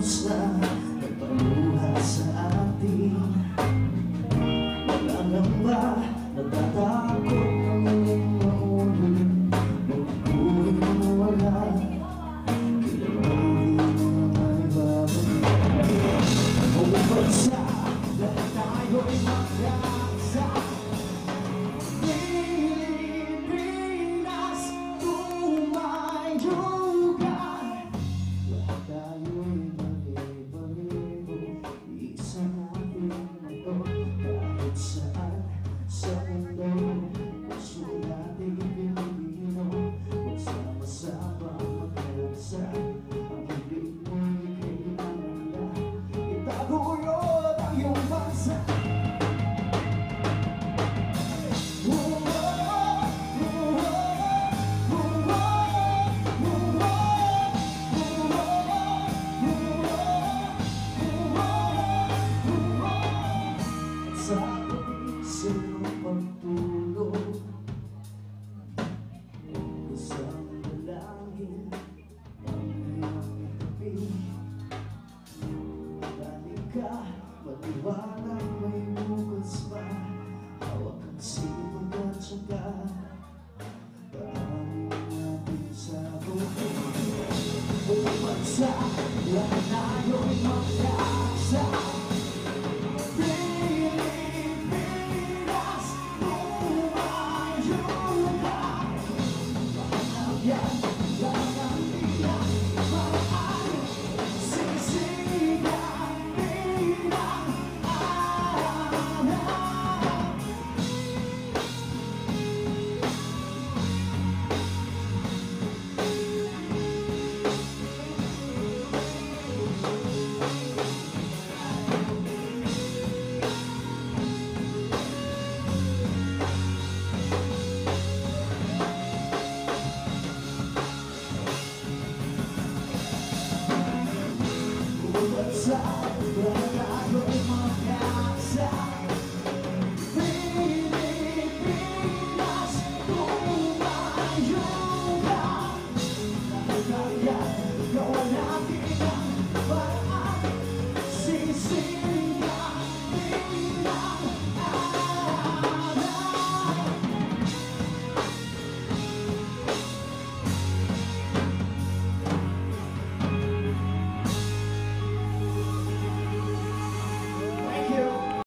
Diyos na nagpaluha sa atin. Nagangamba, natatakot ng muling mahuli Magbuhay na wala Kailangan na may babalik Ang bansa dahil tayo'y mag-asa Dali ka, maliwanag may bukas pa Hawak ang sipag at saka Daanin natin sa buhay Buong bansa, lahat tayo'y magkasa Pilipinas, tumayo ka Yan lang inside, but